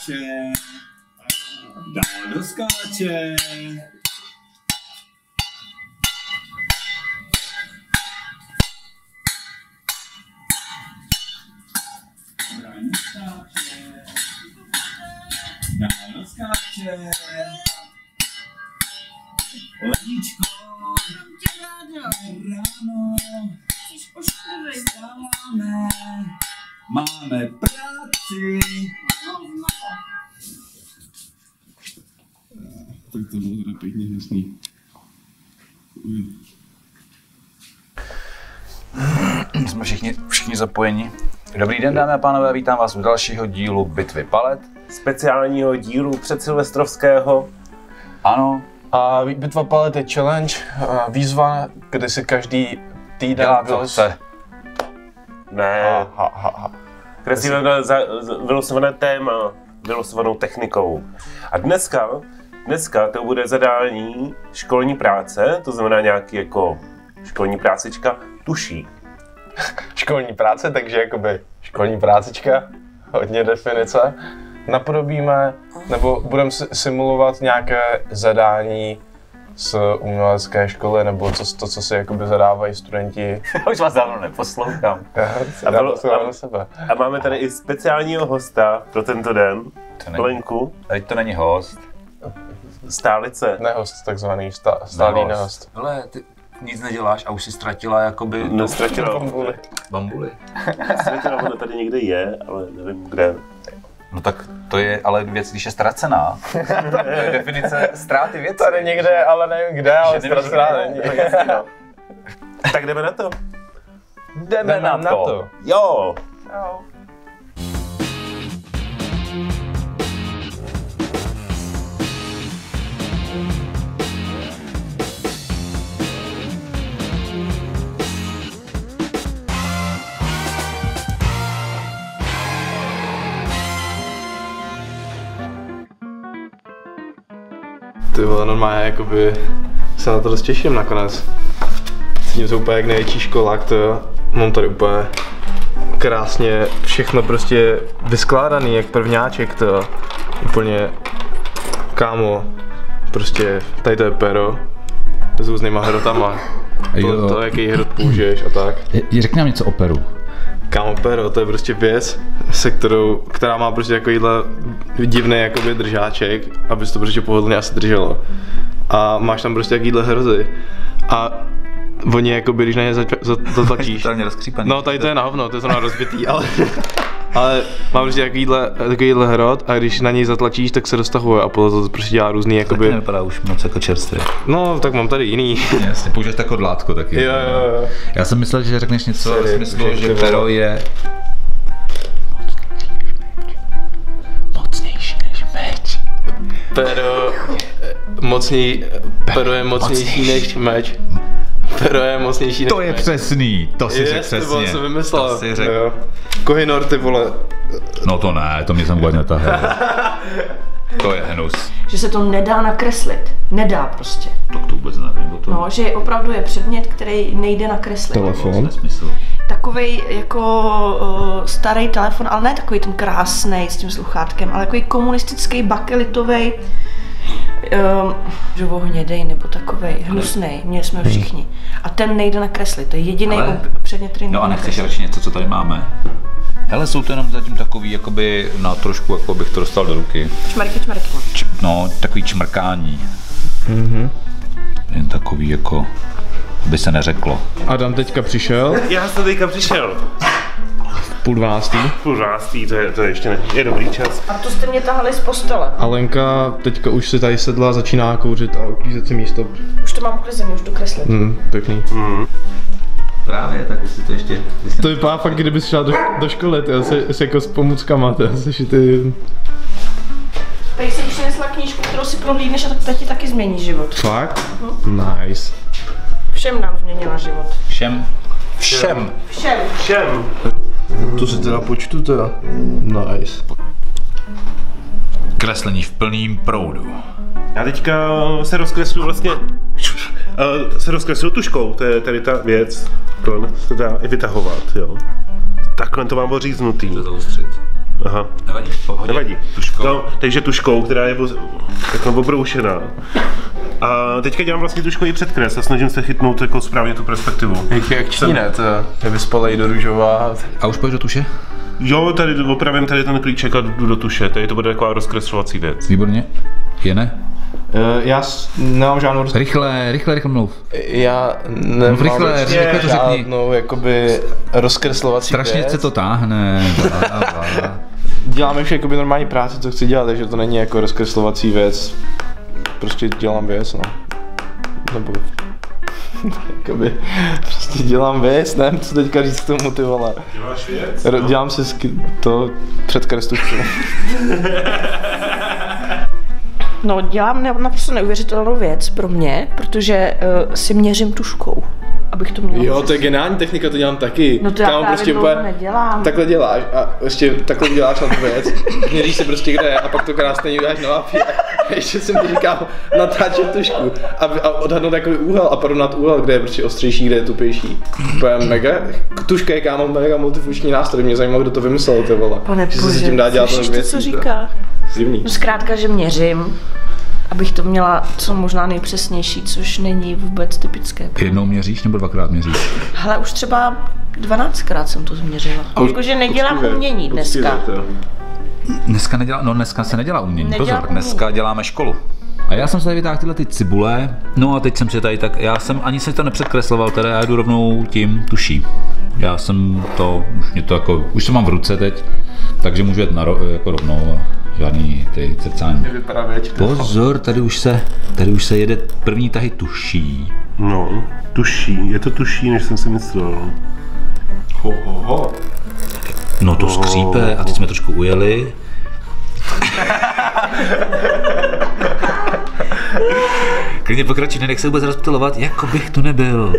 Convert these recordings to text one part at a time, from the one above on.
ptáče, dál doskáče. Skáče, dál doskáče. Uj. Jsme všichni, všichni zapojeni. Dobrý den, dámy a pánové, vítám vás u dalšího dílu Bitvy palet. speciálního dílu předsilvestrovského. Ano, A bitva palet je challenge, výzva, kde si každý týden dělá co vylos- chce. Ne, Ha, ha, ha, ha. vylosované téma, vylosovanou technikou. A dneska, dneska to bude zadání školní práce, to znamená nějaký jako školní prácička, tuší. Školní práce, takže jakoby školní prácička, hodně definice. Napodobíme, nebo budeme si- simulovat nějaké zadání z umělecké školy, nebo co, to, co si jakoby zadávají studenti. Už vás dávno neposlouchám. A bylo- a- na sebe. A máme tady i speciálního hosta pro tento den, To není, Lenku, teď to není host. Stálice. Nehost, takzvaný, sta, stálý Nehost. nehost. Ale ty nic neděláš a už si ztratila jakoby Nestratila, Bambuli. bambuly. nestratila, ona tady někde je, ale nevím kde. No tak to je ale věc, když je ztracená. to je definice ztráty věci. Tady někde, ale nevím kde, ale Že ztracená není. Tak no. Tak jdeme na to. Jdeme na, na to. to. Jo! Ty vole, normálně jakoby se na to dost těším nakonec. Cítím se úplně jak největší školák, to jo. Mám tady úplně krásně všechno prostě vyskládaný, jak prvňáček, to. Úplně, kámo, prostě tady to je pero s různýma hrotama. To, to, jaký hrot použiješ a tak. Je- Řekni nám něco o Peru. Kámo, pero, to je prostě věc, se kterou, která má prostě takovýhle divný jakoby držáček, aby se to prostě pohodlně asi drželo. A máš tam prostě jakýhle hrozy. A oni jakoby, když na ně zatlačíš, rozkřípaný. no tady to je na hovno, to je zrovna rozbitý, ale, ale má prostě takovýhle, takovýhle hrot a když na něj zatlačíš, tak se roztahuje a podle toho to prostě dělá různý Taky jakoby, nevypadá už moc jako čerstvě. no tak mám tady jiný. Jasně, použiješ jako dlátko taky. jo, jo, jo. Já jsem myslel, že řekneš něco v smyslu, že- že pero je mocnější než meč. Pero mocný, pero je mocnější než meč. Pero je mocnější než To je přesný, to si řekl ty vole, přesně. co vymyslel. To si řekl. Jo. Kohinor, ty vole. No to ne, to mě sem vůbec netahá. To je hnus. že se to nedá nakreslit. Nedá prostě. Tak to vůbec nevím, to No, že opravdu je předmět, který nejde nakreslit. Telefon. nesmysl. Takový jako uh, starý telefon, ale ne takový ten krásný s tím sluchátkem, ale takový komunistický bakelitový, um, že hnědej nebo takový hnusný, měli jsme ho všichni. A ten nejde nakreslit, to je jediný Ale- ob- předmět, který No a nechceš radši něco, co tady máme? Hele, jsou to jenom zatím takový, jakoby na trošku, jako bych to dostal do ruky. Čmarky, čmarky. Č, no, takový čmrkání. Jen takový, jako, by se neřeklo. Adam teďka přišel, Já jsem teďka přišel. Půl dvanáctý. Půl dvanáctý, to je, to je ještě ne, je dobrý čas. A to jste mě tahali z postele. A Lenka teďka už si tady sedla, začíná kouřit a uklízet si místo. Už to mám uklizený, už jdu kreslit. Hm, pěkný. Právě, tak jestli to ještě... To vypadá fakt, kdybys šla do, do školy, ty jsi, jsi jako s pomůckama, ty jsi ty... Tady jsem přinesla knížku, kterou si prohlídneš a tak to ti taky změní život. Fakt? Nice. Všem nám změnila život. Všem. Všem. Všem. Všem. To si teda počtu teda. Nice. Kreslení v plným proudu. Já teďka se rozkreslu vlastně, uh, se rozkreslu tuškou, to je tady ta věc, takhle se dá i vytahovat, jo. Takhle to mám oříznutý. Zaustřit. Aha, Nevadí, pohodě. nevadí. Tuškou. No, takže tuškou, která je voz- jako obroušená. A teďka dělám vlastně tuškou i předkres a snažím se chytnout jako správně tu perspektivu. Jak, jak ční, ne? To je vyspalej do růžová. A už půjdeš do tuše? Jo, tady opravím tady ten klíček a jdu do tuše, tady to bude taková rozkreslovací věc. Výborně. Je ne? Uh, já s- nemám žádnou roz... Rychle, rychle, rychle mluv. Já nemám No, rychle, prostě rychle to řekni. žádnou jakoby rozkreslovací Strašně věc. se to táhne. Bla, bla. Dělám už jakoby normální práci, co chci dělat, takže to není jako rozkreslovací věc. Prostě dělám věc, no. Nebo... jakoby, prostě dělám věc, nevím, co teďka říct tomu, ty vole. Děláš věc? R- dělám si sk- to před krestučku. No, dělám ne- naprosto neuvěřitelnou věc pro mě, protože uh, si měřím tuškou, abych to měla. Jo, to je geniální technika, to dělám taky. No to já Kámo, právě prostě úplně nedělám. Takhle děláš a ještě takhle uděláš na tu věc, měříš si prostě kde a pak to krásně uděláš na mapě a ještě jsem ti říkal natáčet tušku a, a odhadnout jako úhel a porovnat úhel, kde je prostě ostřejší, kde je tupější. To je mega, tuška je kámo mega multifunkční nástroj, mě zajímalo, kdo to vymyslel, ty vole. Pane že se s tím dá dělat co říká? Divný. No zkrátka, že měřím, abych to měla co možná nejpřesnější, což není vůbec typické. Jednou měříš nebo dvakrát měříš? Hele, už třeba 12krát jsem to změřila. Jakože nedělám Poctivě, umění dneska. poctivě, to. Dneska nedělá, no dneska se nedělá umění, Nedělám pozor, umění. dneska děláme školu. A já jsem se tady vytáhl tyhle ty cibule, no a teď jsem si tady tak, já jsem ani se to nepředkresloval, teda já jdu rovnou tím tuší. Já jsem to, už mě to jako, už to mám v ruce teď, takže můžu jet na jako rovnou a žádný ty věč, Pozor, tady už se, tady už se jede první tahy tuší. No, tuší, je to tuší, než jsem si myslel. Ho, ho, ho. No to skřípe a teď jsme trošku ujeli. Klidně pokračuj, nenech se vůbec rozptilovat, jako bych tu nebyl.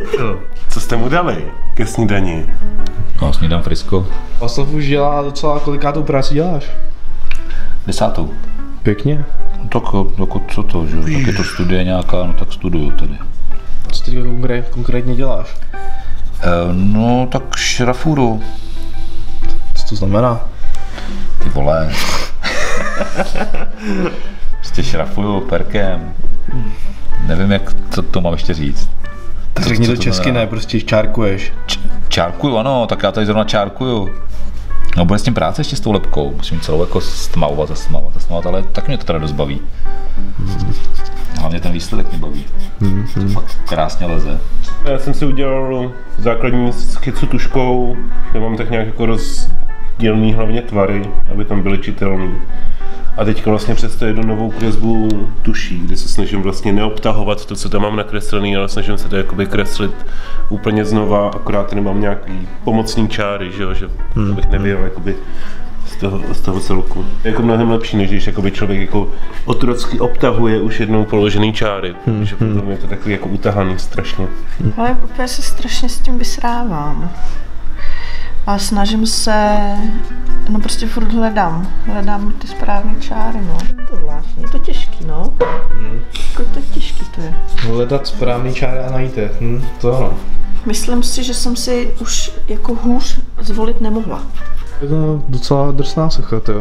Co jste mu dali ke snídani? No, snídám frisko. Václav už dělá docela, kolikátou práci děláš? Desátou. Pěkně. Tak jako co to, že? Tak je to studie nějaká, no tak studuju tady. Co teď konkré- konkrétně děláš? E, no tak šrafuru. Co to znamená? Ty vole. prostě šrafuju perkem. Nevím, jak to, to mám ještě říct. Tak řekni co to to česky, znamená? ne, prostě čárkuješ. Č- čárkuju, ano, tak já tady zrovna čárkuju. No bude s tím práce ještě s tou lepkou, musím celou jako stmavovat, zastmavovat, zastmavovat, ale tak mě to teda dost baví. Hlavně ten výsledek mě baví. To fakt krásně leze. Já jsem si udělal základní skicu tuškou, kde mám tak nějak jako rozdílný hlavně tvary, aby tam byly čitelný. A teďka vlastně představit do novou kresbu tuší, kde se snažím vlastně neobtahovat to, co tam mám nakreslený, ale snažím se to jakoby kreslit úplně znova, akorát tady mám nějaký pomocný čáry, že jo, že abych nebyl jakoby z toho, z toho celku. Je jako mnohem lepší, než když jakoby člověk jako otrocky obtahuje už jednou položený čáry, že potom je to takový jako utahaný strašně. Ale úplně se strašně s tím vysrávám. A snažím se, no prostě furt hledám, hledám ty správné čáry, no. To zvláštní, je to těžký, no. Jako to těžký to je. Hledat správný čáry a najít je. Hm, to ano. Myslím si, že jsem si už jako hůř zvolit nemohla. Je to docela drsná socha, ty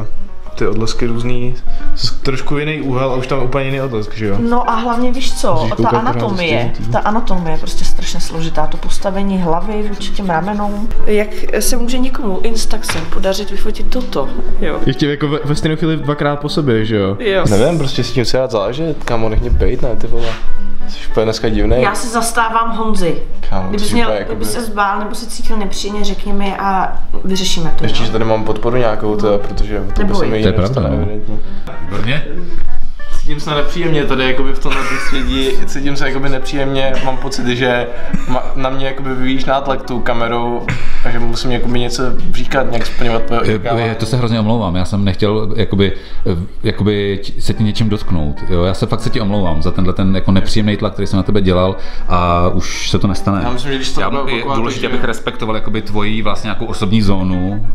Ty odlesky různý, z- trošku jiný úhel a už tam úplně jiný odlesk, že jo? No a hlavně víš co, Musíš ta anatomie, ta anatomie je prostě strašně složitá, to postavení hlavy vůči těm ramenům. Jak se může někomu Instaxem podařit vyfotit toto? Jo. Ještě jako ve, ve stejnou chvíli dvakrát po sobě, že jo? Jo. Nevím, prostě s tím se dát záležet, kámo, nech mě bejt, ne, ty vole. Jsi úplně dneska divný. Já se zastávám Honzy. Kámo, Kdybys, jsi měl, úplně kdyby jakoby- se zbál nebo se cítil nepříjemně, řekni mi a vyřešíme to. Ještě, jo? že tady mám podporu nějakou, to, protože to by se mi To je pravda, no. Výborně. Cítím se nepříjemně tady jakoby v tomhle prostředí, cítím se jakoby nepříjemně, mám pocit, že na mě jakoby vyvíjíš nátlak tou kamerou a že musím jakoby něco říkat, nějak splňovat tvoje Je, očekávání. je, to se hrozně omlouvám, já jsem nechtěl jakoby, eh, jakoby ti- se ti něčím dotknout. Jo? Já se fakt se ti omlouvám za tenhle ten jako nepříjemný tlak, který jsem na tebe dělal a už se to nestane. Já myslím, že když to Já, je důležité, že- abych respektoval jakoby tvoji vlastně nějakou osobní zónu.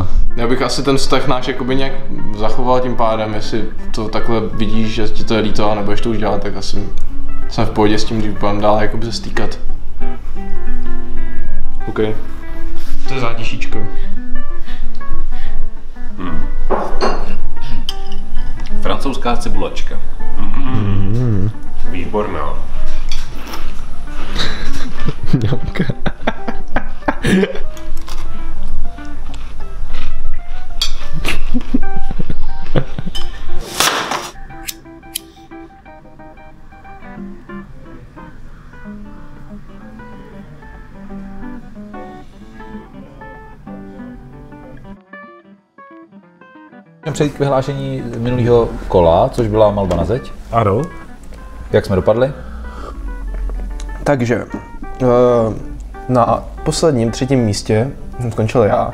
eh, Já bych asi ten vztah náš jakoby nějak zachoval tím pádem, jestli to takhle vidíš, že ti to je líto a nebudeš to už dělat, tak asi jsem v pohodě s tím, když budeme dál jakoby se stýkat. OK. To je zátišíčko. Hmm. Francouzská cibulačka. Mm. Výborná. Mňamka. přejít k vyhlášení minulého kola, což byla malba na zeď. Ano. Jak jsme dopadli? Takže eh, na posledním třetím místě jsem skončil já.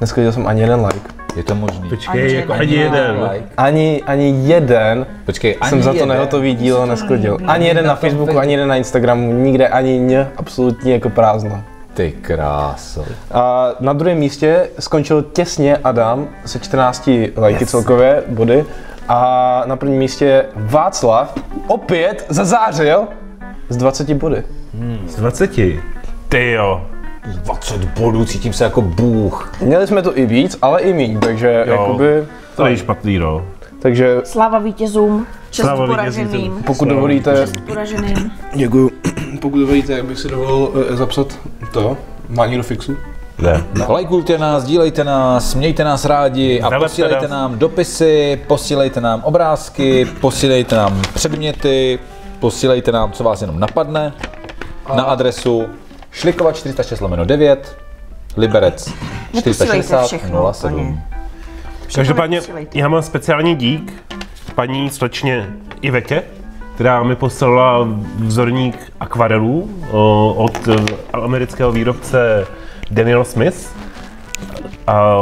Neschodil jsem ani jeden like. Je to možný. Počkej, jako ani jeden. Like. Ani, ani jeden Počkej, ani jsem za to nehotový dílo nesklidil. Ani jeden na Facebooku, ani jeden na Instagramu, nikde ani ně, absolutně jako prázdno. Ty kráso. A na druhém místě skončil těsně Adam se 14 lajky celkově body. A na prvním místě Václav opět zazářil z 20 body. Z 20. Ty jo. 20 bodů, cítím se jako bůh. Měli jsme to i víc, ale i míň, takže Jo. jakoby, To není špatný, no. takže Sláva vítězům, čest Sláva poraženým. vítězům. pokud dovolíte, Čest poraženým. děkuju, pokud dovolíte, jak bych si dovolil eh, zapsat to, má někdo fixu? Ne. Lajkujte nás, dílejte nás, mějte nás rádi a Zalepte posílejte nás. nám dopisy, posílejte nám obrázky, posílejte nám předměty, posílejte nám, co vás jenom napadne, na adresu Šlikova 406 lomeno 9, Liberec Neposílejte 460 všechno 07. úplně. Každopádně já mám speciální dík paní slečně Iveke, která mi poslala vzorník akvarelů od eh, amerického výrobce Daniel Smith a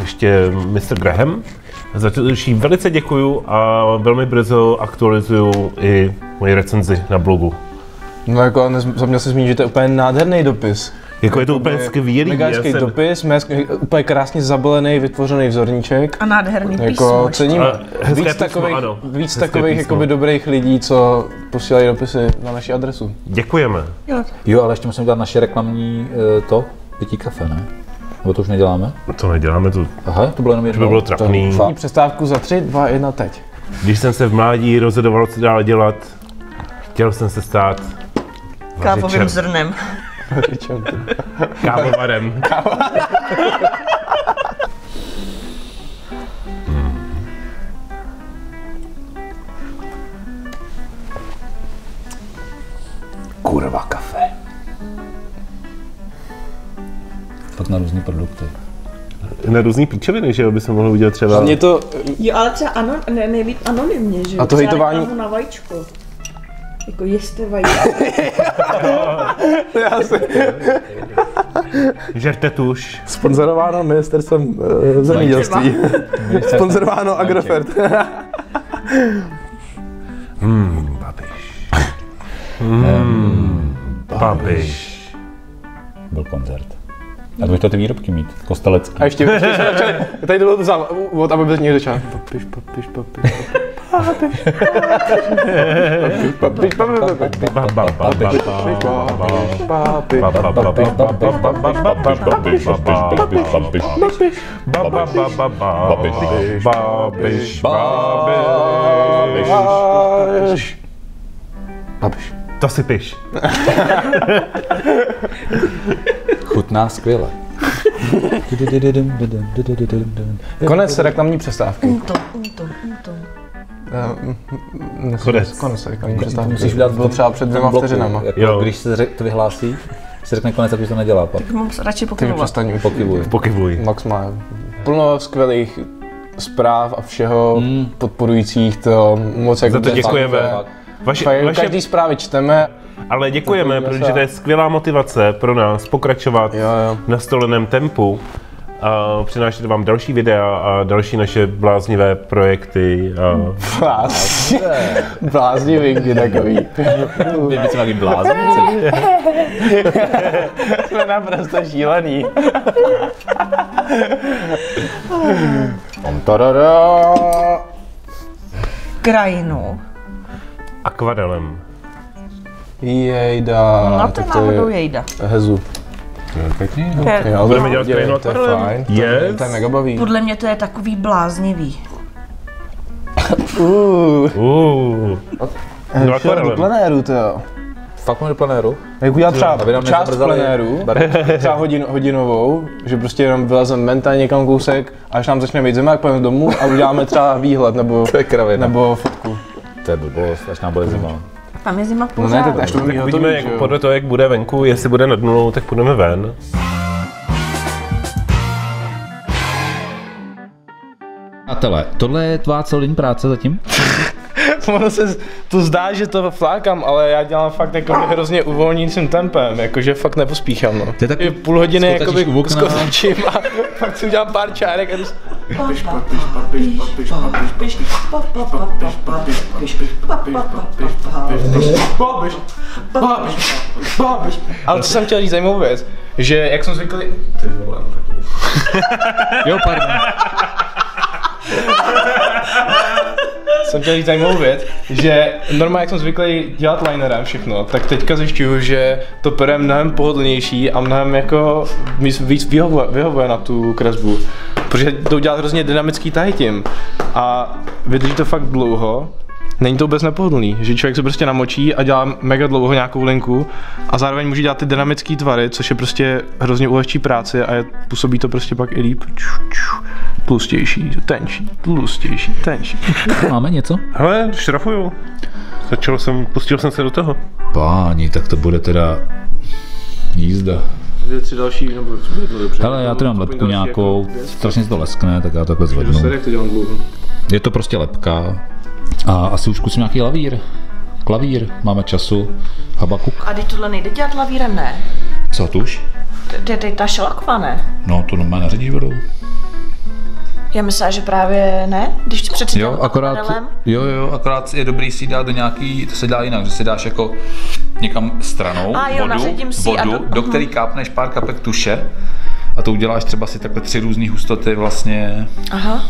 ještě Mr. Graham. Za to jí velice děkuju a velmi brzo aktualizuju i moji recenzi na blogu. No jako zapomněl se zmínit, že to je úplně nádherný dopis. Jako je to úplně skvělý. Mega já hezký jsem- dopis, mé- úplně krásně zabalený, vytvořený vzorníček. A nádherný Jako písmo. cením A hezké víc písmo, takových, ano. víc Hezké takových písmo. jakoby dobrých lidí, co posílají dopisy na naši adresu. Děkujeme. Jo, Jo, ale ještě musím dělat naše reklamní eh, to, pití kafe, ne? Nebo to už neděláme? To neděláme, to, Aha, to bylo jenom jedno. by bylo trapný. To- přestávku za 3, 2, 1 teď. když jsem se v mládí rozhodoval, co dál dělat, chtěl jsem se stát kávovým vařičem, zrnem. kávovarem. Kurva kafe. Pak na různé produkty. Na různý píčoviny, že jo, bychom mohli udělat třeba... Mně to, Jo, ale třeba ano, ne, nejvíc anonymně, že jo? A to Třeba hejtování- reklamu na vajíčko. Jako jeste vajíčko. Žerte tuš. sponzorováno ministerstvem uh, zemědělství. sponzorováno Agrofert. Babiš. Hmm, babiš. Byl koncert. A bych to ty výrobky mít. Kostelecký. A ještě, ještě jsme začali, tady to bylo to za, od, aby bez něj začal. Papiš, papiš, papiš, papiš, Babiš. To si piš. Chutná skvěle. Konec reklamní přestávky. Unto, unto, unto. Konec. Konec reklamní přestávky. Musíš udělat Bylo třeba před dvěma bloku, vteřinama. Jako, Jo. Když se řek- to vyhlásí, se řekne konec, tak už to nedělá pak. Mám se radši Takže pokynovat. přestaň už. Pokyvuj. Pokyvuj. Max má plno skvělých zpráv a všeho podporujících to moc jak Za to děkujeme. fakt. Vaše, Vaše... vaše, Každý zprávy čteme. ale děkujeme, To to protože to je skvělá motivace pro nás pokračovat Jo, jo. v nastoleném tempu a přinášet vám další videa a další naše bláznivé projekty. A Blázni. Bláznivý kdy takový. Vy byste nějaký blázen? Jsme naprosto šílený. Krajinu. akvarelem. Jejda. No to tak náhodou jejda. Hezu. Jo, Budeme to- dělat je, krajinu To je fajn. Yes. To je mega baví. Podle mě to je takový bláznivý. Uh, Uh. No, do akvarelem. plenéru, to jo. Fakt mám do plenéru? Jak udělat třeba Aby nám část plenéru, třeba hodin, hodinovou, že prostě jenom vylezeme mentálně někam kousek, až nám začne být zima, jak půjdeme domů a uděláme třeba výhled nebo, To je nebo fotku. To je blbost, až nám bude zima. Tam je zima No ne, pořád. tak až to Tak bude uvidíme, hotový, jak, podle toho, jak bude venku, jestli bude nad nulou, tak půjdeme ven. Přátelé, tohle je tvá celodenní práce zatím? Ono se to zdá, že to flákám, ale já dělám fakt jako hrozně uvolnícím tempem, jakože fakt nepospíchám, no. To je taky- půl hodiny jakoby skotačím a pak si udělám pár čárek a Ale co jsem chtěl říct zajímavou věc, že jak jsem zvyklý... Ty vole. Jo, pardon. Jsem chtěl říct zajímavou věc, že normálně jak jsem zvyklý dělat linerem všechno, tak teďka zjišťuju, že to pere je mnohem pohodlnější a mnohem jako víc, vyhovuje, vyhovuje na tu kresbu. Protože to udělat hrozně dynamický tahy tím a vydrží to fakt dlouho. Není to vůbec nepohodlný, že člověk se prostě namočí a dělá mega dlouho nějakou linku a zároveň může dělat ty dynamické tvary, což je prostě hrozně ulehčí práci a je, působí to prostě pak i líp. Tlustější, tenčí, tlustější, tenčí. Máme něco? Hele, šrafuju. Začal jsem, pustil jsem se do toho. Páni, tak to bude teda jízda. Dvě, tři další, nebo bude to dobře. Hele, já tu mám lepku nějakou, strašně se to leskne, tak já to takhle zvednu. jak to dělám dlouho. Je to prostě lepka a asi už zkusím nějaký lavír. Klavír, máme času. Habakuk. A teď tohle nejde dělat lavírem, ne? Co tuž? To je ta šelaková, ne? No, to normálně naředíš vodou. Já myslím, že právě ne, když to přece Jo, akorát, jo, jo, akorát je dobrý si dát do nějaký, to se dá jinak, že si dáš jako někam stranou A jo, vodu, si a vodu do- do který kápneš pár kapek tuše a to uděláš třeba si takhle tři různé hustoty vlastně, Aha.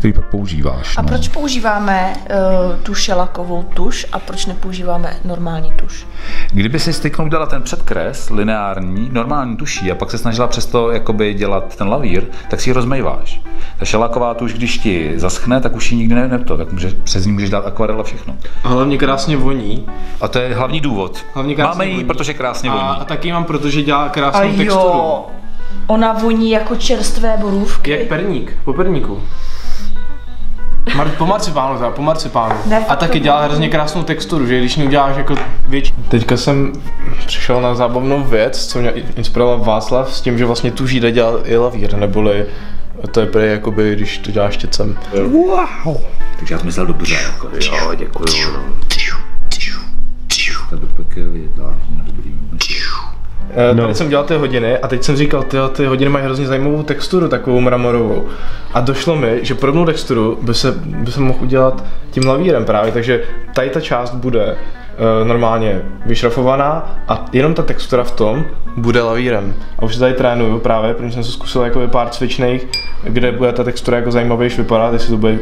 Který pak používáš. A no. proč používáme uh, tu šelakovou tuš a proč nepoužíváme normální tuš? Kdyby si styknou dala ten předkres, lineární, normální tuší a pak se snažila přesto jakoby dělat ten lavír, tak si ji rozmejváš. Ta šelaková tuš, když ti zaschne, tak už ji nikdy ne, ne to, tak může, přes ní můžeš dát akvarel a všechno. A hlavně krásně voní. A to je hlavní důvod. Hlavně krásně Máme ji, voní. protože krásně voní. A, a taky mám, protože dělá A krásnou texturu. jo, ona voní jako čerstvé borůvky. Jak perník, po perníku. Mar- po marcipánu teda, po marcipánu. Ne, a taky to dělá bylo. hrozně krásnou texturu, že když ní uděláš jako větší. Teďka jsem přišel na zábavnou věc, co mě inspiroval Václav s tím, že vlastně tu žída dělal i lavír, neboli to je prý jakoby, když to děláš štěcem. Takže já jsem myslel dobře. Jako, jo, děkuju. To by pekl jednáš na dobrý No. No. Tady jsem dělal ty hodiny a teď jsem říkal, ty, ty hodiny mají hrozně zajímavou texturu, takovou mramorovou. A došlo mi, že podobnou texturu by se, by se mohl udělat tím lavírem právě, takže tady ta část bude uh, normálně vyšrafovaná a jenom ta textura v tom bude lavírem. A už se tady trénuju právě, protože jsem se zkusil jako pár cvičných, kde bude ta textura jako zajímavější vypadat, jestli to bude vy-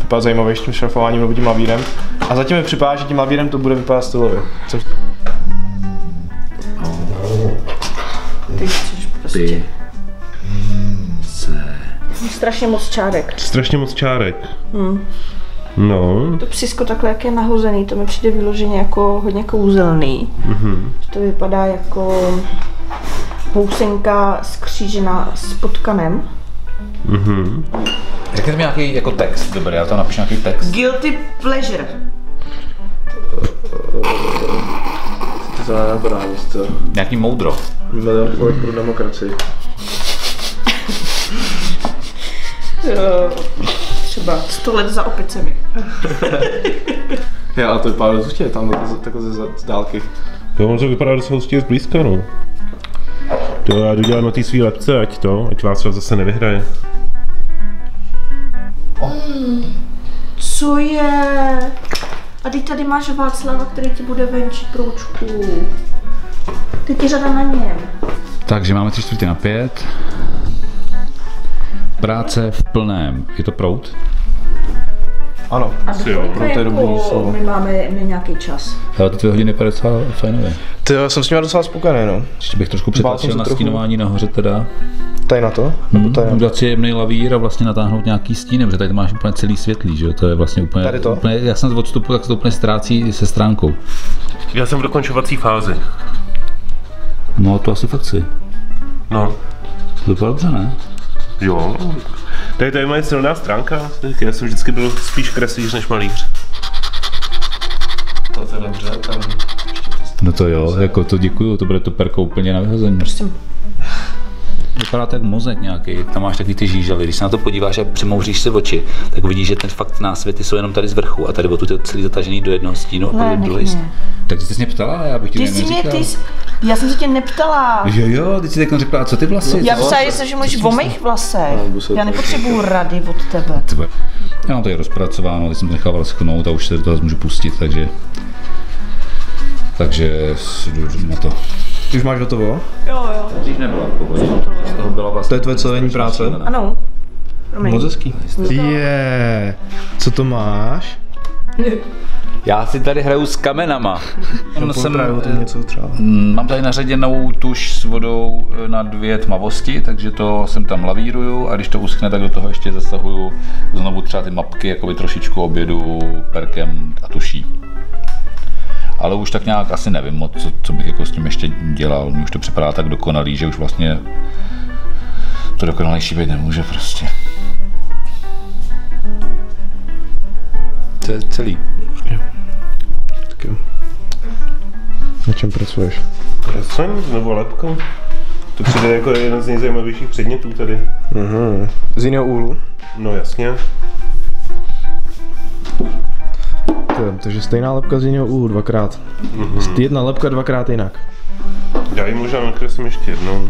vypadat zajímavější tím šrafováním nebo tím lavírem. A zatím mi připadá, že tím lavírem to bude vypadat stylově. Což Ty chceš prostě. Strašně moc čárek. Strašně moc čárek. No, To psisko takhle, jak je nahozený, to mi přijde vyloženě jako hodně kouzelný. Mm-hmm. To vypadá jako housenka skřížená s potkanem. Řekněte mi nějaký jako text, dobrý, já tam napíšu nějaký text. Guilty pleasure. To to nenapadá nic, to. Nějaký moudro. Milion člověk pro demokracii. Eh, Třeba 100 let za opicemi. Já, a to vypadá dost hustě, tam takhle, takhle ze, z dálky. to on to vypadá docela hustě zblízka, no. To já jdu dělat na té svý lepce, ať to, ať vás zase nevyhraje. Co je? A teď tady máš Václava, který ti bude venčit proučku. Teď je řada na něm. Takže máme tři čtvrtě na pět. Práce v plném. Je to prout? Ano. A do jo, kolika to je dobrý jako slovo. my máme my nějaký čas. Ale ty dvě hodiny vypadají docela fajnově. Ty jo, jsem s nimi docela spokojený, no. Ještě bych trošku přetlačil na trochu. stínování nahoře teda. Tady na to? Nebo tady na to? Udělat si jemný lavír a vlastně natáhnout nějaký stín, protože tady to máš úplně celý světlý, že jo? To je vlastně úplně, Tady to? úplně já jsem z odstupu, tak se to úplně ztrácí se stránkou. Já jsem v dokončovací fázi. No to asi fakt si. No, To vypadá dobře, ne? jo. Tady to je moje silná stránka. Já jsem vždycky byl spíš kreslíř než malíř. To je dobře, tam No to jo, jako to děkuju, to bude to perko úplně na vyhození. Prosím. Vypadá to jak mozek nějaký, tam máš takový ty žížaly. Když se na to podíváš a přemouříš si oči, tak vidíš, že ten fakt násvěty jsou jenom tady z vrchu a tady o tu celý zatažený do jednoho stínu a Ne, pak mě. Tak ty jsi mě ptala, já bych ti Ty to jsi mě, ty jsi, já jsem se tě neptala. Jo, jo, ty jsi teď řekla, a co ty vlasy? Já psala, jestli že mluvíš o mých vlasech. se Já to nepotřebuju rady od tebe. Já mám tady rozpracováno, teď jsem to nechával schnout a už se do toho můžu pustit, takže... Takže jdu na to. Ty už máš hotovo? Jo, jo. Dřív nebyla v pohodě. Z toho byla vlastně... To je tvoje celodenní práce? Ano. Promiň. Moc hezký. Je, co to máš? Já si tady hraju s kamenama. No, jsem, to něco třeba. Mm, Mám tady naředěnou tuš s vodou e, na dvě tmavosti, takže to jsem tam lavíruju a když to uschne, tak do toho ještě zasahuju znovu třeba ty mapky, jakoby trošičku obědu perkem a tuší. Ale už tak nějak asi nevím moc, co, co bych jako s tím ještě dělal. Mně už to připadá tak dokonalý, že už vlastně to dokonalejší být nemůže prostě. To je celý. Tak jo. Na čem pracuješ? Kreslem nebo lepkou? To přijde jako jeden z nejzajímavějších předmětů tady. Mhm. Z jiného úhlu? No jasně. To, takže stejná lepka z jiného úhlu dvakrát. Mm-hmm. Jedna lepka dvakrát jinak. Já ji možná nakreslím ještě jednou.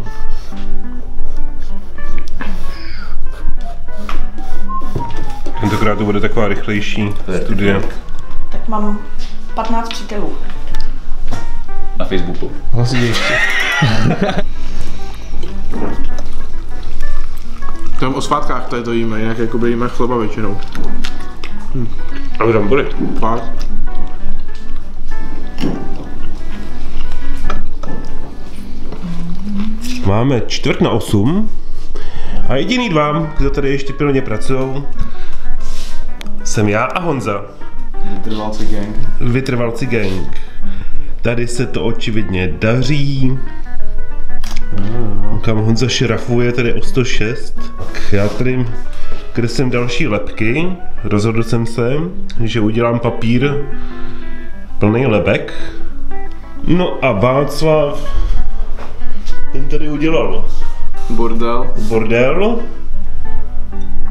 Tentokrát to bude taková rychlejší studie. Tak mám 15 přítelů. Na Facebooku. Hlasitě ještě. Tam o svátkách tady to jíme, jinak jakoby jíme chleba většinou. A brambory. Fakt. Máme čtvrt na osm a jediný dva, kdo tady ještě pilně pracují, jsem já a Honza, Vytrvalci gang. vytrvalci gang. Tady se to očividně daří. Kam Honza šrafuje tady o 106. Tak já tady kreslím další lepky. Rozhodl jsem se, že udělám papír plný lebek. No a Václav ten tady udělal Bordel. bordel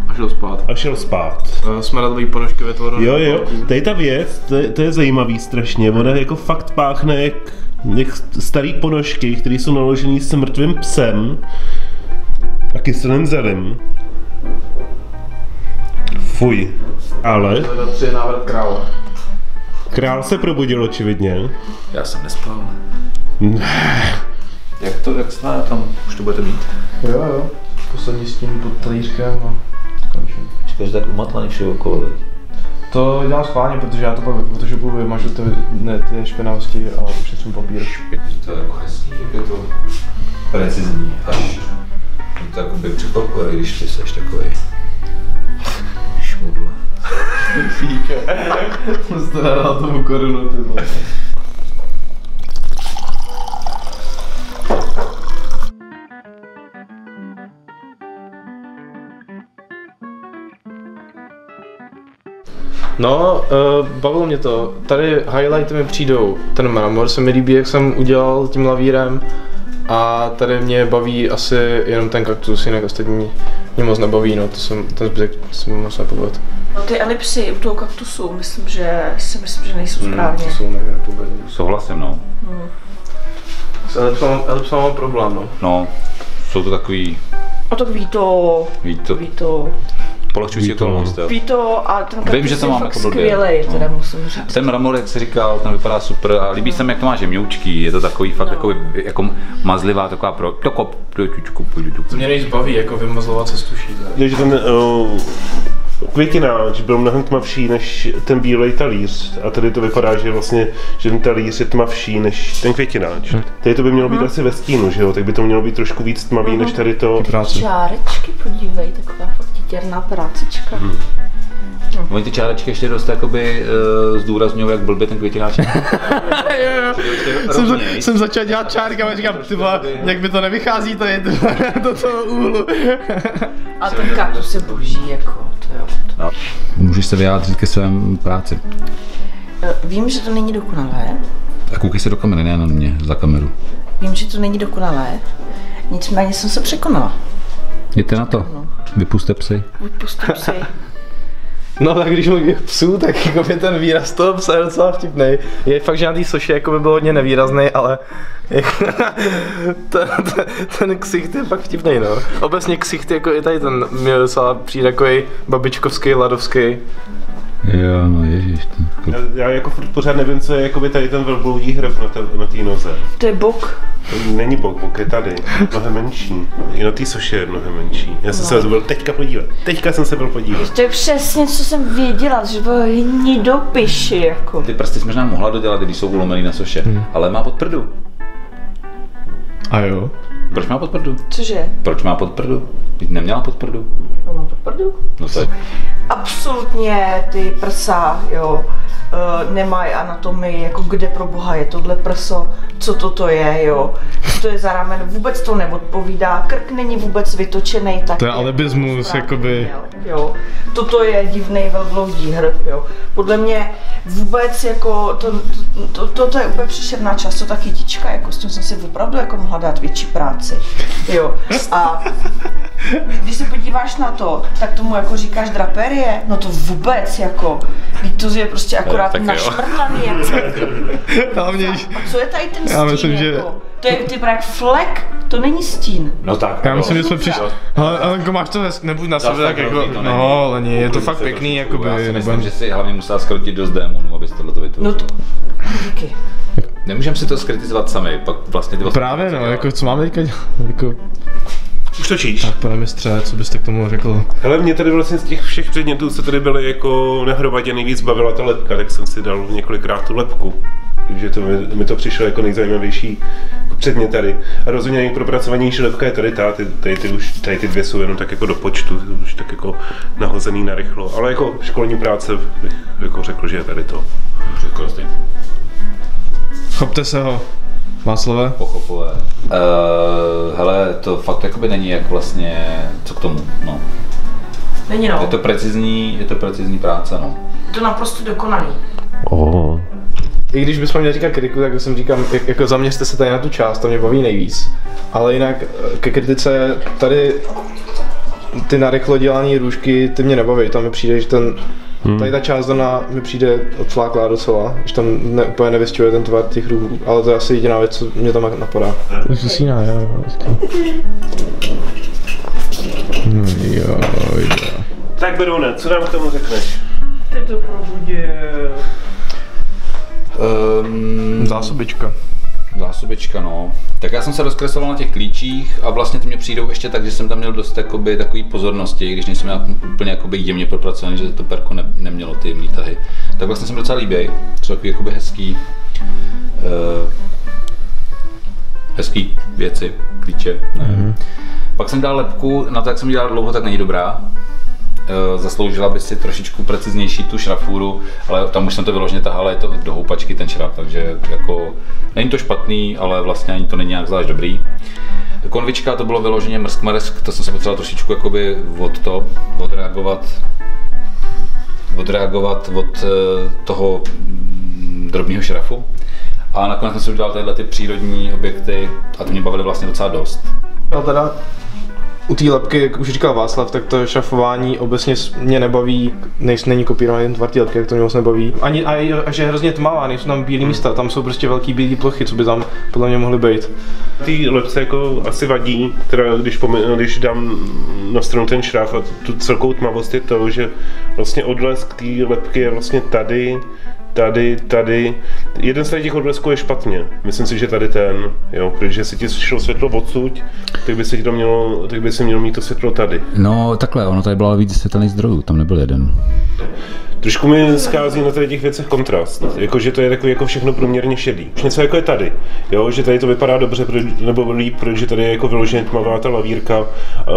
A šel spát. a šel spát. Uh, smradlový ponožky vytvořené. Jo, jo, tady ta věc, to je, to je zajímavý strašně, ona jako fakt páchne jak, jak starý ponožky, které jsou naložený s mrtvým psem a kyselým zelím. Fuj. Ale To tři je návrat krále. král se probudil očividně. Já jsem nespal. Jak to, jak jsme tam, už to budete mít? Jo, jo. Poslední s tím pod talířkem a končím. Říkáš, že tak umatlaný všeho okolo, veď? To dělám schválně, protože já to pak v Photoshopu vymažu ty, ne, ty špinavosti a ušetřím papír. To je jako hezký, jak je to precizní. Až to jakoby překvapuje, když ty seš takový. Fíka. Jste dal tomu korunu, ty vole. No, uh, bavilo mě to. Tady highlighty mi přijdou. Ten mramor se mi líbí, jak jsem udělal tím lavírem. A tady mě baví asi jenom ten kaktus, jinak ostatní mě moc nebaví, no, to jsem, ten zbytek jsem moc nepovedl. No ty elipsy u toho kaktusu, myslím, že si myslím, že nejsou Hmm, správně. to jsou nevím, nepovedl. Souhlasím, no. S elipsama, elipsama mám problém, no. No, jsou to takový, A tak ví to, ví to, ví to, polehčující okolnost, jo. ví to a ten kaktus Vím, že to mám jako skvělej, teda No. musím říct. Ten mramor, jak jsi říkal, ten vypadá super a líbí se mi, jak to máš jemňoučký, je to takový fakt No. takový, jako mazlivá taková pro, toko, pro čučku, To mě nejvíc baví, jako vymazlovat cestu šít. Takže ten uh, květináč byl mnohem tmavší než ten bílej talíř. A tady to vypadá, že vlastně, že ten talíř je tmavší než ten květináč. Tady to by mělo být asi ve stínu, že jo? Tak by to mělo být trošku víc tmavý než tady to. Práce. Čárečky, podívej, taková fakt titěrná prácička. Oni ty čárečky ještě dost jakoby uh, zdůrazňují, jak blbě ten květináč je. jsem, za, jsem začal dělat čárky a říkám, ty vole, jak mi to nevychází, to je do toho úhlu. A ten kaktus je boží, jako, to jo. To. No. Můžeš se vyjádřit ke svému práci. Eh, Vím, že to není dokonalé, A koukej se do kamery, ne na mě, za kameru. vím, že to není dokonalé, nicméně jsem se překonala. Jděte na to. Vypuste psy. Pustím si. No tak když mluví o psů, tak jako by ten výraz toho psa je docela vtipný. Je fakt, že na té soše jako by byl hodně nevýrazný, ale ten, ten, ten ksicht je fakt vtipný, no. Obecně ksicht jako i tady ten mě docela přijde takový babičkovský, ladovský. Jo, no ježiš. To... Já, já jako furt pořád nevím, co je jakoby tady ten velbloudí hrb na té na noze. To je bok. To Není bok, bok je tady, mnohem menší. I na té soše je mnohem menší. Já jsem No. se byl teďka podívat. Teďka jsem se byl podívat. To je přesně, co jsem věděla, že bylo hnidopiši, jako. Ty prsty jsi možná mohla dodělat, když jsou ulomený na soše, hmm. ale má podprdu. A jo? Proč má podprdu? Cože? Proč má podprdu? Teď neměla podprdu. To mám podprdu? No to Absolutně ty prsa, jo, uh, nemají anatomii, jako kde pro boha je tohle prso, co toto je, jo, co to je za ramen, vůbec to neodpovídá, krk není vůbec vytočený tak. To je alibismus, jakoby. měl, Jo, toto je divný velbloudí hrb, jo. Podle mě vůbec jako, to, to, to, to je úplně příšerná část, to ta kytička, jako s tím jsem si opravdu jako mohla dát větší práci, jo. A když se podíváš na to, tak tomu jako říkáš draperie, no to vůbec jako, to je prostě akorát tak jo. našmrtlaný, jako. Hlavně, A co je tady ten stín, Já myslím, že- jako? To je ty právě flek, to není stín. No tak. já myslím, že jsme přišli. Ale, ale jako máš to hezky, nebuď na sebe, tak jako, není. no, ale je to fakt pěkný, jakoby, Já si myslím, že si hlavně musela skrotit dost démonů, abys tohle to vytvořil. No to, díky. Nemůžeme si to skritizovat sami, pak vlastně ty Právě no, jako co máme teďka dělat? Jako, Už točíš? tak pane mistře, co byste k tomu řekl? Hele, mě tady vlastně z těch všech předmětů, co tady byly jako na hromadě, nejvíc bavila ta lepka, tak jsem si dal několikrát tu lepku. Takže to mi, mi to přišlo jako nejzajímavější předmět tady. A rozhodně nejpropracovanější lepka je tady ta, ty, tady, ty už, tady ty dvě jsou jenom tak jako do počtu, už tak jako nahozený na rychlo. Ale jako školní práce bych jako řekl, že je tady to. Chopte se ho, Václave. Pochopové. Uh, hele, to fakt jakoby není jak vlastně, co k tomu, no. Není Je no, to precizní, je to precizní práce, no. je to naprosto dokonalý. Oh. I když bychom měli říkat kritiku, tak jsem říkám, jak, jako zaměřte se tady na tu část, to mě baví nejvíc. Ale jinak eh, ke kritice tady ty narychlo dělané růžky, ty mě nebaví, tam mi přijde, že ten Tady ta část dana mi přijde odfláklá docela, že tam ne, úplně nevystihuje ten tvar těch růhů, ale to je asi jediná věc, co mě tam napadá. To se síná, jo, No jo, jo. Tak Berune, co nám k tomu řekneš? Ty to probudil. Um, Zásobička. Zásobička, no. Tak já jsem se rozkresloval na těch klíčích a vlastně ty mě přijdou ještě tak, že jsem tam měl dost jakoby, takový pozornosti, když nejsem já úplně jakoby jemně propracovaný, že to perko ne, nemělo ty výtahy. Tak vlastně jsem docela líbej, jsou takový jakoby hezký, uh, hezký věci, klíče, nevím. Mm-hmm. Pak jsem dal lepku, na to, jak jsem dělal dlouho, tak není dobrá. Eh, zasloužila by si trošičku preciznější tu šrafůru, ale tam už jsem to vyloženě tahal, je to do houpačky ten šraf, takže jako není to špatný, ale vlastně ani to není nějak zvlášť dobrý. Konvička to bylo vyloženě mrsk mrsk, to jsem se potřeboval trošičku jakoby od to, odreagovat, odreagovat od eh, toho drobného šrafu. A nakonec jsem si udělal tyhle ty přírodní objekty a ty mě bavily vlastně docela dost. A teda u té lepky, jak už říkal Václav, tak to šrafování obecně mě nebaví, nejs, není kopírovaný ten tvar té lepky, jak to mě moc nebaví. Ani, a, a že je hrozně tmavá, nejsou tam bílé místa, tam jsou prostě velký bílé plochy, co by tam podle mě mohly být. Ty lepce jako asi vadí, teda když, pomi- když dám na stranu ten šráf a tu celkovou tmavost je to, že vlastně odlesk té lepky je vlastně tady, tady, tady, jeden z těch odblesků je špatně. Myslím si, že tady ten, jo, protože si ti šlo světlo odsud, tak by se ti to mělo, tak by se mělo mít to světlo tady. No takhle, ono tady bylo víc světelných zdrojů, tam nebyl jeden. Trošku mi schází na tady těch věcech kontrast, jakože to je takový jako všechno průměrně šedý. Už něco jako je tady, jo, že tady to vypadá dobře, nebo líp, protože tady je jako vyloženě tmavá ta lavírka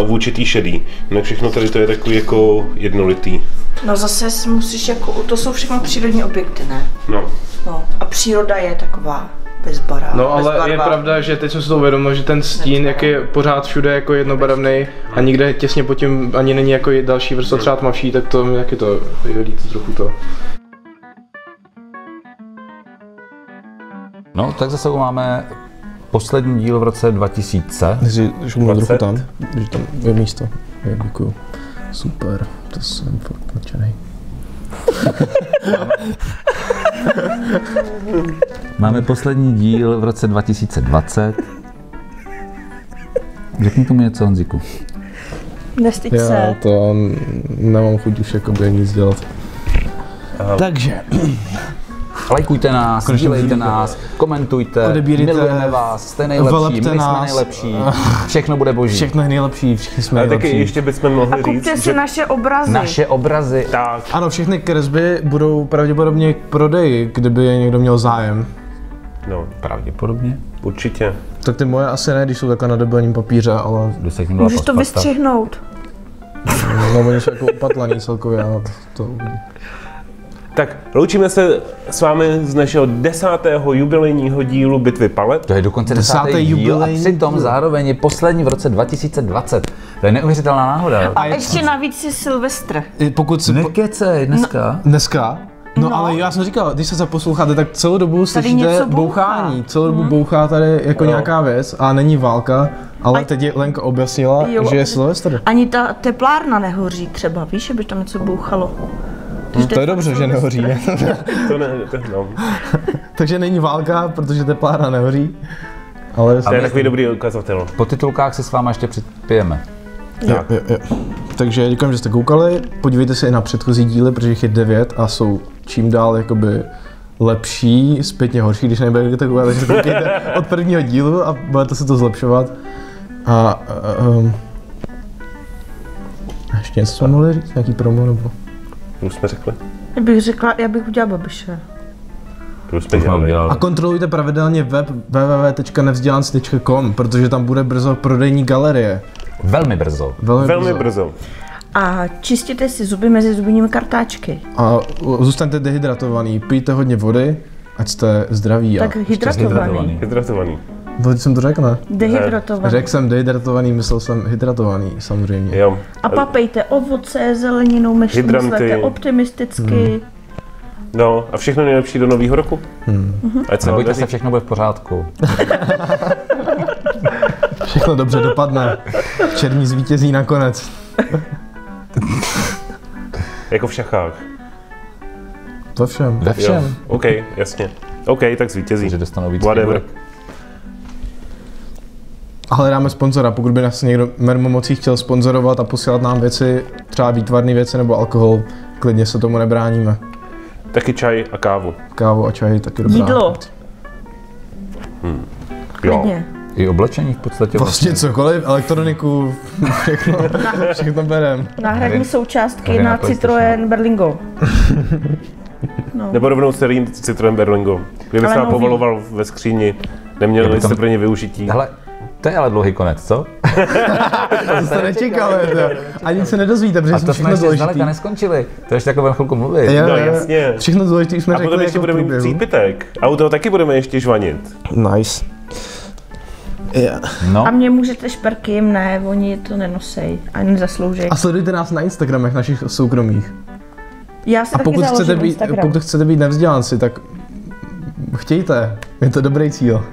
vůči tý šedý. Jinak všechno tady to je takový jako jednolitý. No zase musíš jako, to jsou všechno přírodní objekty, ne? No. No. A příroda je taková bezbará. No ale je bezbarvá. pravda, že teď jsem si to uvědomil, že ten stín, jak je pořád všude jako jednobarevný a nikde těsně pod tím ani není jako další vrstva třeba tmavší, tak to jak je to, vyhodí trochu to. No, tak za sebou máme poslední díl v roce 2000. Si šumnu 20. trochu tam, že tam je místo. Jo, děkuju. Super, to jsem fakt nadšenej. Máme poslední díl v roce 2020. Řekni tomu něco, Honziku. Nestyď Já se. to nemám chuť už jakoby nic dělat. Takže, Lajkujte nás, sdílejte nás, komentujte, Odebírejte, milujeme vás, jste nejlepší, my velepte jsme nás. nejlepší, všechno bude boží. všechno je nejlepší, všichni jsme Ale taky nejlepší. ještě bychom mohli Kupte říct, si že naše obrazy. Naše obrazy. tak, Ano, všechny kresby budou pravděpodobně k prodeji, kdyby je někdo měl zájem. no, Pravděpodobně. určitě. Tak ty moje asi ne, když jsou takhle na debilním papíře, ale Můžeš to vystřihnout. no, oni jsou jako upatlaný celkově, ale to, to Tak, loučíme se s vámi z našeho desátého jubilejního dílu Bitvy palet. To je dokonce Desátý desátý díl a jubilejní přitom díl. zároveň je poslední v roce 2020. To je neuvěřitelná náhoda. A ještě navíc je Silvestr. Pokud si... Po... Nekecej dneska. Dneska? No, No. ale já jsem říkal, když se zaposloucháte, tak celou dobu slyšíte bouchání. Celou dobu bouchá tady jako No. nějaká věc a není válka, ale A- teď je Lenka objasnila, Jo. že je Silvestr. Ani ta teplárna nehoří třeba, víš, že by tam něco bouchalo. Takže To je dobře, že nehoří, ne? To ne, to, no. Takže není válka, protože teplárna nehoří. Ale to je takový dobrý ukazatel. Po titulkách se s váma ještě připijeme. Jo, jo, jo. Takže děkuji, že jste koukali. Podívejte se i na předchozí díly, protože jich je devět a jsou čím dál jakoby lepší, zpětně horší, když nebudete koukat, takže koukejte od prvního dílu a budete se to zlepšovat. A um, ještě něco jsme mohli říct? Nějaký promo nebo? Už jsme řekli. Já bych řekla, já bych udělala babiše. To jsme dělali. A kontrolujte pravidelně web www.nevzdělanci.com, protože tam bude brzo prodejní galerie. Velmi brzo. Velmi, Velmi brzo. A čistěte si zuby mezi zubními kartáčky. A zůstaňte dehydratovaný, pijte hodně vody, ať jste zdraví. Tak a hydratovaný. hydratovaný. Hydratovaný. Vody jsem to řekl, ne? Dehydratovaný. Řekl jsem dehydratovaný, myslel jsem hydratovaný, samozřejmě. Jo. A papejte ovoce, zeleninu, myslete optimisticky. No a všechno nejlepší do nového roku. Hmm. Ať se Nebojte se, všechno bude v pořádku. Všechno dobře dopadne. Černý zvítězí nakonec. Jako v šachách. To všem. Ve Jo. všem. OK, jasně. OK, tak zvítězí. Že dostanou víc Whatever. figurek. A hledáme sponzora, pokud by nás někdo mermomocí chtěl sponzorovat a posílat nám věci, třeba výtvarné věci nebo alkohol, klidně se tomu nebráníme. Taky čaj a kávu. Kávu a čaj taky dobrá. Jídlo. Jo. Klidně. I oblečení v podstatě. Vlastně cokoliv, elektroniku, všechno, všechno berem. Náhradní Hry- součástky hry na na. Citroën Berlingo. No. Nebo rovnou starý Citroen Berlingo. Kdyby se nám povoloval ve skříni, neměli jste tam- pro ně využití. Hele, to je ale dlouhý konec, co? To jste nečekali, to. ani se nedozvíte, protože A jsme to jsme ještě zdaleka neskončili. To ještě takové chvilku mluvit. Jo, No jo, jasně. Všechno důležité jsme A řekli potom ještě jako budeme mít přípitek. A u toho taky budeme ještě žvanit. Nice. Yeah. No, A mě můžete šperky jim ne, oni to nenosej. Ani nezasloužej. A sledujte nás na Instagramech našich soukromých. Já si A taky pokud chcete, být, Instagram. pokud chcete být nevzdělanci, tak chtějte. Je to dobrý cíl.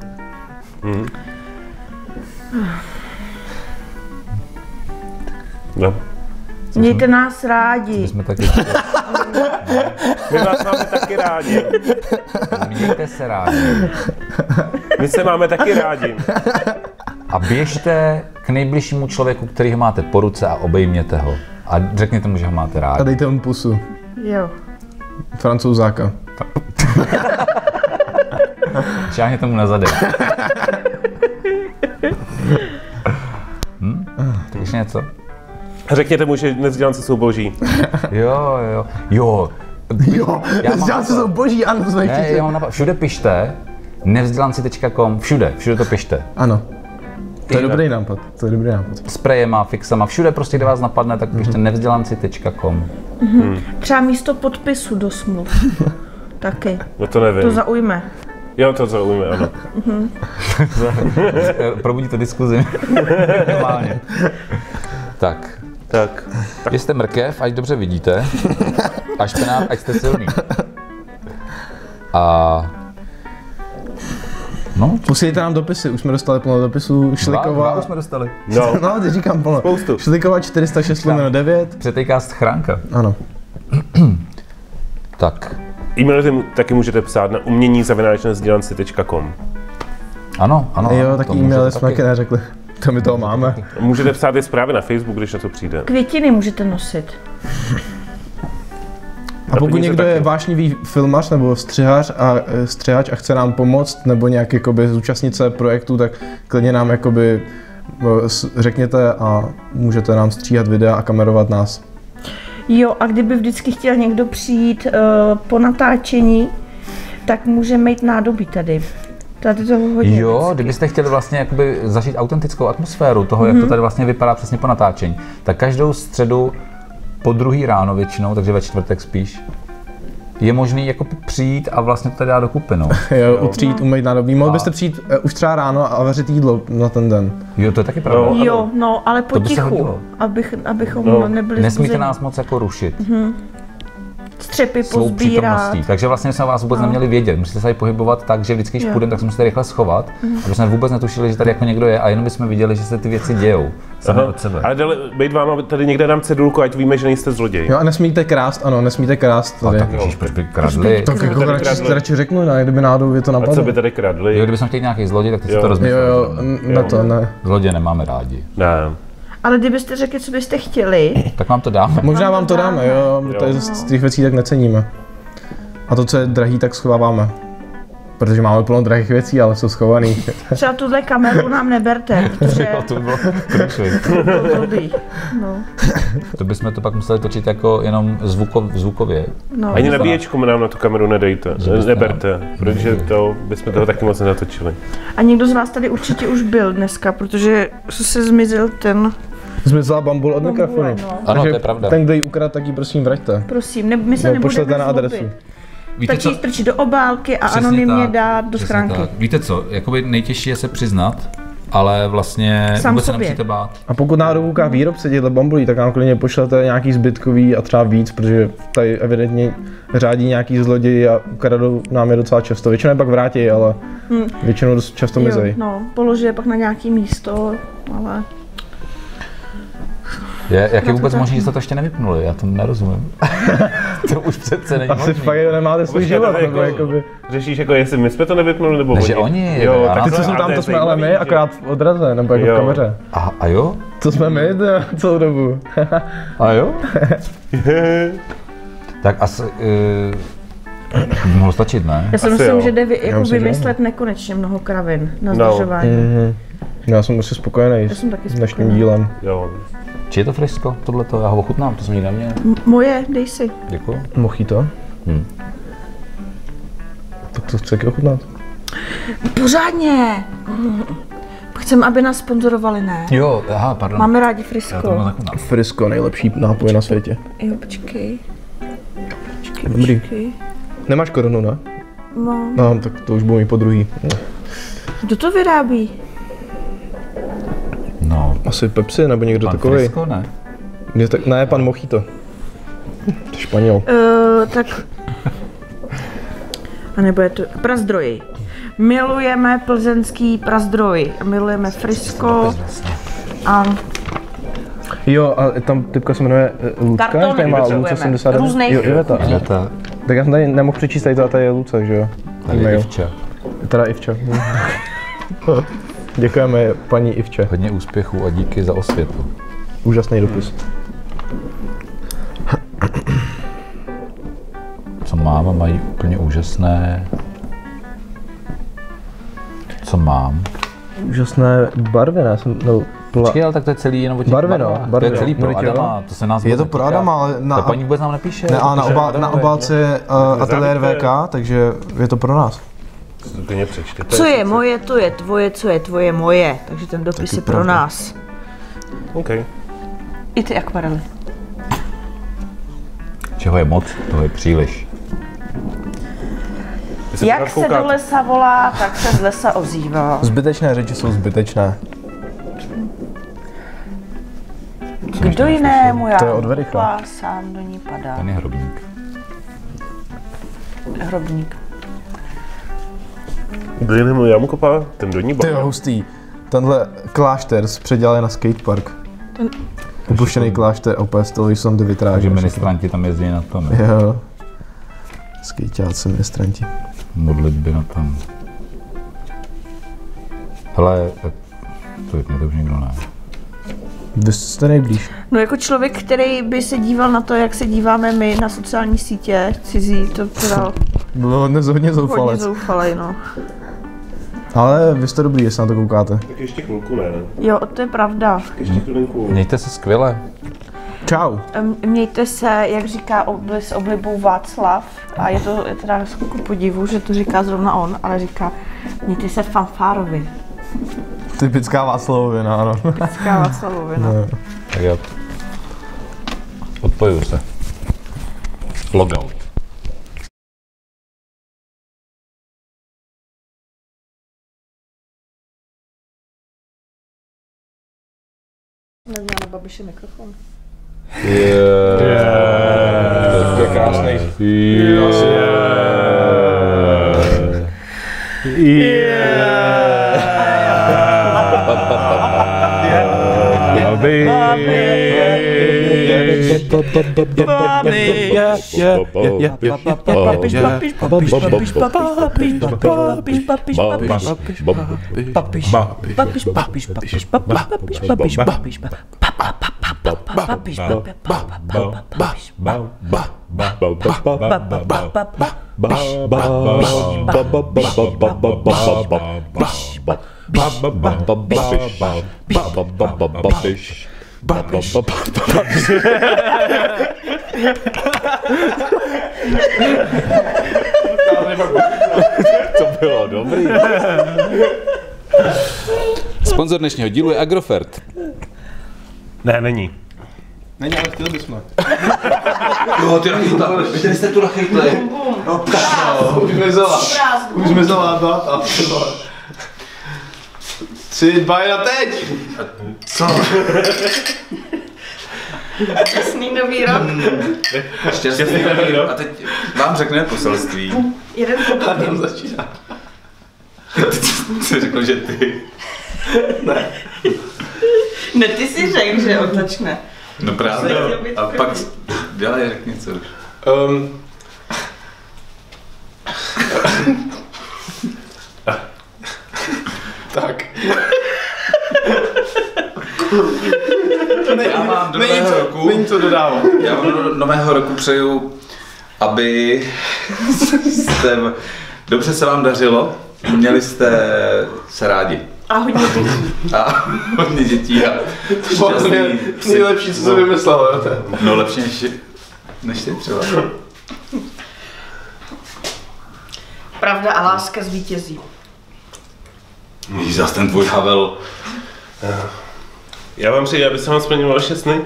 No. Mějte nás rádi. my jsme taky. My vás máme taky rádi. Mějte se rádi. My se máme taky rádi. A běžte k nejbližšímu člověku, který ho máte po ruce a obejměte ho. A řekněte mu, že ho máte A rádi. dejte mu pusu. Jo. Francouzáka. Šáhně tomu na zadek. Hm? Tak ještě něco? Řekněte mu, že nevzdělance jsou boží. Jo, jo, jo. Jo, Já mám vzdělanci napad. jsou boží, ano, to jsme Ne, já mám napad. Všude pište, nevzdělanci.com, všude, všude to pište. Ano. To je dobrý nápad, to je dobrý nápad. Sprejema, fixama, všude prostě, kde vás napadne, tak pište nevzdělanci.com. Třeba místo podpisu do smluv. Taky. No to nevím. To zaujme. Jo, to zaujme, ano. Eh, Probudí to diskuzi. Normálně. Tak, Tak. jste mrkev, ať dobře vidíte. A špenát, ať jste silný. A... No, Posílejte nám dopisy, už jsme dostali plno dopisů. dva, dva Šliková, už jsme dostali. No, no, teď říkám plno. Spoustu. Šliková 406 lomeno 9. Přetejká schránka. Ano. Tak, e-maily mu- taky můžete psát na umění ano, ano. Jo, ano, tak e-maily jsme taky. neřekli. To my toho máme. Můžete psát i zprávy na Facebook, když na to přijde. Květiny můžete nosit. A pokud někdo je vášnivý filmař nebo střihař a e, střihač a chce nám pomoct nebo nějak jakoby zúčastnit se projektu, tak klidně nám jakoby e, řekněte a můžete nám stříhat videa a kamerovat nás. Jo, a kdyby vždycky chtěl někdo přijít uh, po natáčení, tak může mít nádobí tady. Tady toho hodně. Jo, vždycky. kdybyste chtěli vlastně jakoby zažít autentickou atmosféru toho, jak to tady vlastně vypadá přesně po natáčení, tak každou středu po druhý ráno většinou, takže ve čtvrtek spíš, je možný jako přijít a vlastně to tady dát dokupy, no. Jo, utřít, umýt nádobí. Mohl A- byste přijít e, už třeba ráno a vařit jídlo na ten den. Jo, to je taky pravda. No. Jo, no, ale potichu, abych, abychom No. nebyli Nesmíte zbuzení. nás moc jako rušit střepy pozbírat. takže vlastně jsme vás vůbec No. neměli vědět. Musíte se tady pohybovat tak, že vždycky, když Jo. Půjdeme, tak se musíte rychle schovat, aby jsme vůbec netušili, že tady jako někdo je a jenom bychom viděli, že se ty věci dějou sami od sebe. Ale dali, být vám tady někde dám cedulku, ať víme, že nejste zloděj. Jo, a nesmíte krást, ano, nesmíte krást A tady. tak ježíš, proč by kradli? Tak jako tady radši, kradli. radši řeknu, ne, kdyby náhodou je to A co napadlo. by tady kradli? Jo, kdybychom chtěli nějaký zloděj, tak ty si Jo. to Jo, rozmyslel. jo, zrovna. n- ne to, ne. Zloděje nemáme rádi. Ne. Ale kdybyste řekli, co byste chtěli, Tak vám to dáme. Možná vám to dáme, jo, my Jo. tady z těch věcí tak neceníme. A to, co je drahý, tak schováváme. Protože máme plno drahých věcí, ale jsou schovaný. třeba tuhle kameru nám neberte, protože Jo, to by bylo blbý. No, To bychom to pak museli točit jako jenom zvukov, zvukově. no. Ani nabíječku mi nám na tu kameru nedejte, neberte, protože to bychom toho taky moc nenatočili. A někdo z vás tady určitě už byl dneska, protože se zmizel ten Zmizela bambul od mikrofonu. no. Ano, to je pravda. Ten, kdo ji ukradl, tak ji prosím vraťte. Prosím, ne, my se No, nebudeme pošlete na zlobit. Víte Stačí strčit do obálky a Přesně anonymně tak, dát do schránky. tak. Víte co, jakoby nejtěžší je se přiznat, ale vlastně Sám vůbec se sobě. nemusíte bát. A pokud náhodou kouká výrobce těchto bambulí, tak nám klidně pošlete nějaký zbytkový a třeba víc, protože tady evidentně řádí nějaký zloději a ukradou nám je docela často. Většinou je pak vrátí, ale většinou dost často Jo, mizejí. no, položí je pak na nějaký místo, ale Je, jak je vůbec možné, že jste to ještě nevypnuli? Já to nerozumím. to už přece není Asi možný. fakt nemáte svůj život, nebo jako- jakoby... Řešíš jako, jestli my jsme to nevypnuli, nebo Ne, že oni, Jo, tak Ty, co jsou tam, to jsme ale my, akorát v odraze, nebo jako Jo. v kameře. A, a jo? To jsme my celou dobu. A jo? tak asi... Uh, mohlo stačit, ne? já si Asi myslím, jo. že jde vy, jako myslím, že vymyslet nekonečně mnoho kravin na No. zdržování. Mhm. Já jsem prostě spokojený Já jsem taky s dnešním dílem. Jo. Či je to frisko, tohleto? Já ho ochutnám, to jsem nikdy neměl. M- Moje, dej si. Děkuji. Mojito? Hm. Tak to chci taky ochutnat. Pořádně! Chceme, aby nás sponzorovali, ne? Jo, aha, pardon. Máme rádi Já to frisko. mám. Frisko, nejlepší nápoj na světě. Jo, počkej. Počkej, Dobrý. počkej. Nemáš korunu, ne? No, No, tak to už budu mít po druhý. kdo to vyrábí? No, Asi Pepsi nebo někdo pan takový. frisko, ne? Ne, tak, ne, pan Mojito. To je Španěl. Uh, tak... A nebo je to prazdroj. Milujeme plzeňský prazdroj. Milujeme frisko. A Jo, a tam typka se jmenuje eh, Lucka, Kartony tady má Luce potřebujeme. 70. Různých Jo, Iveta. chutí. ne? Ta, Tak já jsem tady nemohl přečíst, tady tady je Luce, že jo? tady je. Ivča. Teda Ivča. Děkujeme paní Ivče. Hodně úspěchů a díky za osvětu. Úžasný dopis. Jsem mám a mají úplně úžasné... Co mám? Úžasné barvy, ne? Jsem, no, pla... Počkej, ale tak to je celý jenom o těch Barvy, no, barvy, to je celý pro jo. Adama, to se nás Je to pro. Adama, ale na- Ta paní vůbec nám nepíše. Ne, a na, oba, na obálce je uh, ateliér VK, takže je to pro nás. To mě přečtete. Co je moje, to je tvoje, co je tvoje, moje. Takže ten dopis Taky je pro pravda. nás. OK. I ty akvarely. Čeho je moc, toho je příliš. Se Jak se koukáte. do lesa volá, tak se z lesa ozývá. Zbytečné řeči jsou zbytečné. Kdo jinému já To je od Vericha. sám do ní padá. Ten je hrobník. Hrobník. Kdo jinému jámu kopá, ten do ní Ty jo, hustý. Tenhle klášter předělali na skatepark. Ten- Opuštěný klášter, opět z toho jsem ty vytráží. Takže ministranti tam jezdí na tom. Jo. Skejťáci, ministranti. Modlitby na tom. Hele, to mě to už nikdo ne. Vy jste nejblíž. No jako člověk, který by se díval na to, jak se díváme my na sociální sítě cizí, to teda Bylo hodně, hodně hodně zoufalec. zoufalej, no. Ale vy jste dobrý, jestli na to koukáte. Tak ještě chvilku ne. Jo, to je pravda. Ještě chvilinku. Mějte se skvěle. Čau. Mějte se, jak říká obli, s oblibou Václav, a je to je teda ku podivu, že to říká zrovna on, ale říká, mějte se fanfárovi. Typická Václavovina, ano. Říká Václavovi, no. Tak jo. Odpojuju se. Logout. Wymiana babyszynek ochron. Yeah. De kaasneef. Yeah. Yeah. Yeah. Yeah. Yeah. Neměla na babiše mikrofon. To je krásný. To bylo dobrý. Sponzor dnešního dílu je Agrofert. Ne, není. Není, ale chtěli bychom. Jo, ty nachytali, viděli jste tu nachytli. Už zmizela. Už zmizela data. Tři, dva, jedna, teď! Jasný nový rok. Šťastný nový rok. A teď vám řekne poselství. Jeden po Tam začíná. Jsi řekl, že ty. Ne, ty si řekl, že on začne. No právě. A pak dělej, řekni co. Um, tak. Já vám do Není nového co, roku, není co dodávat. já vám do nového roku přeju, aby jste, dobře se vám dařilo, měli jste se rádi. A hodně dětí. A hodně dětí a šťastný. Nejlepší, co jsem vymyslel, jo, to. No lepší než, než ty třeba. Pravda a láska zvítězí. Víš, zase ten tvůj Havel. Já vám přeji, aby se vám splnilo vaše sny.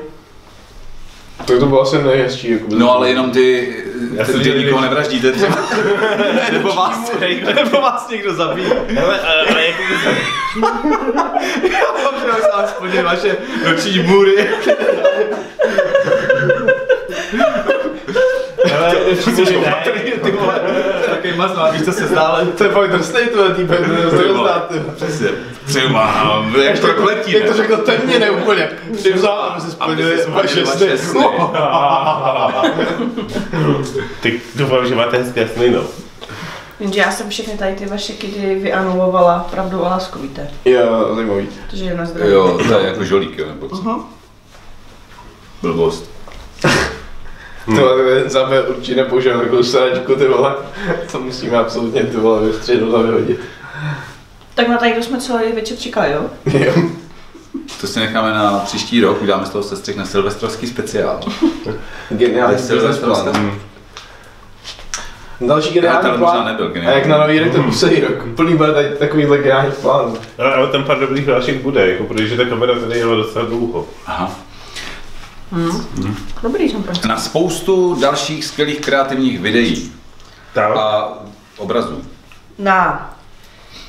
Tak to bylo asi nejhezčí, jako No ale jenom ty, Já ty, ty nikoho že- nevraždíte třeba. nebo, vás, nebo vás někdo zabíjí. Ale, ale, ale jako, Potřebuji se aspoň vaše noční můry. ale. Ty vole, takový mazlá, víš, co se zdále. To je fakt drsnej tohle týpek, to je to. Přesně. Přeju vám, jak to letí, Jak to řekl temně, ne úplně. Ty vzal, aby se splnili se vaše sny. Ty doufám, že máte hezké sny, no. Jenže já jsem všechny tady ty vaše kidy vyanulovala pravdu a lásku, víte? Jo, zajímavý. Takže je na zdraví. Jo, to je jako žolík, jo, nebo co? Blbost. Vole, ten záběr určitě nepoužil takovou sračku, ty vole. To musíme absolutně ty vole ve středu hlavy hodit. Tak na tady to jsme celý večer čekali, jo? Jo. To si necháme na příští rok, uděláme z toho sestřih na silvestrovský speciál. Geniální Silvestr business plán. Silvestr. Další geniální možná plán. nebyl A geniální. jak na nový rok, to musí rok. Plný bude tady takovýhle geniální plán. Ale, ale ten pár dobrých hlášek bude, jako, protože ta kamera tady jela docela dlouho. Aha. Dobrý šampaň. Na spoustu dalších skvělých kreativních videí Tak. a obrazů. Na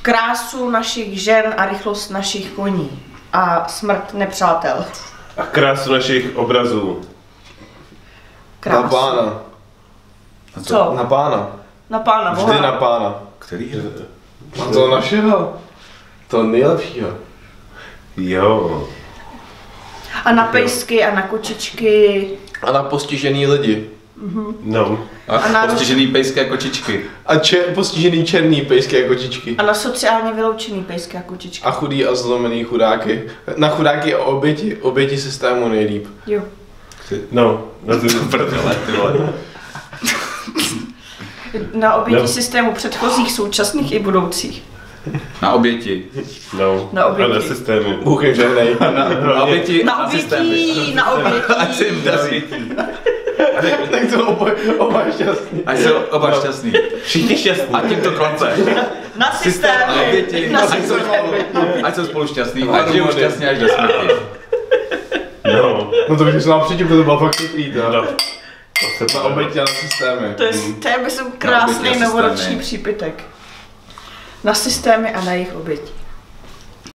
krásu našich žen a rychlost našich koní. A smrt nepřátel. A krásu našich obrazů. Na Krásu. pána. Co? Na pána. Na pána Vždy na Boha. pána. Který je? A to našeho. To nejlepšího. Jo. A na pejsky a na kočičky. A na postižený lidi. No. A, A na- postižený pejské a kočičky. A če- postižený černý pejské a kočičky. A na sociálně vyloučený pejsky a kočičky. A chudý a zlomený chudáky. Na chudáky a oběti. Oběti systému nejlíp. Jo. No. Na to Prdele, ty vole. Na oběti No. systému předchozích, současných i budoucích. Na oběti. No. Na oběti. A na systémy. Bůh žehnej. Na oběti Na a systémy. obětí, na obětí. Ať se jim daří. tak to oba, oba šťastný. Ať jsou oba šťastný. Všichni šťastní. A tím to konce. Na systémy. oběti. Na Ať jsou spolu, ať jsou spolu šťastný. Ať žijou šťastně až do smrti. No. No to bych se vám předtím, to bylo fakt chytrý, to. no. To se Na oběti a na systémy. To je, to je myslím oběti krásný a novoroční přípitek. Na systémy a na jejich oběti.